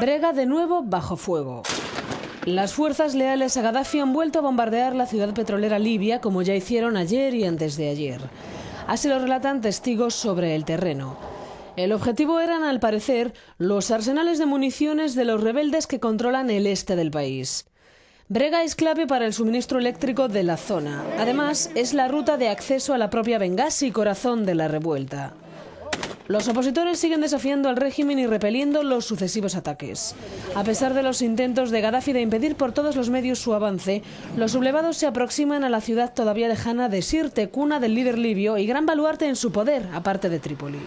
Brega de nuevo bajo fuego. Las fuerzas leales a Gaddafi han vuelto a bombardear la ciudad petrolera libia como ya hicieron ayer y antes de ayer. Así lo relatan testigos sobre el terreno. El objetivo eran, al parecer, los arsenales de municiones de los rebeldes que controlan el este del país. Brega es clave para el suministro eléctrico de la zona. Además, es la ruta de acceso a la propia Benghazi, corazón de la revuelta. Los opositores siguen desafiando al régimen y repeliendo los sucesivos ataques. A pesar de los intentos de Gaddafi de impedir por todos los medios su avance, los sublevados se aproximan a la ciudad todavía lejana de Sirte, cuna del líder libio y gran baluarte en su poder, aparte de Trípoli.